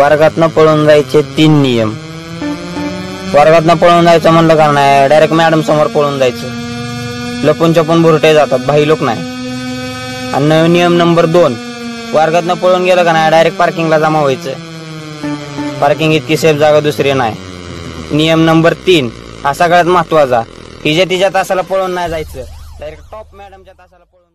वर्गातनं पळून जायचे तीन नियम. वर्गातनं पळून जायचं म्हणलं का नाही डायरेक्ट मॅडम समोर पळून जायचं. लपून छपून बुरटे जातात भाई लोक नाही. आणि नियम नंबर दोन वर्गातनं पळून गेलं का नाही डायरेक्ट पार्किंगला जमा व्हायचं. पार्किंग इतकी सेफ जागा दुसरी नाही. नियम नंबर तीन हा सगळ्यात महत्त्वाचा. तिच्या तिच्या तासाला पळून नाही जायचं. डायरेक्ट टॉप मॅडमच्या तासाला पळून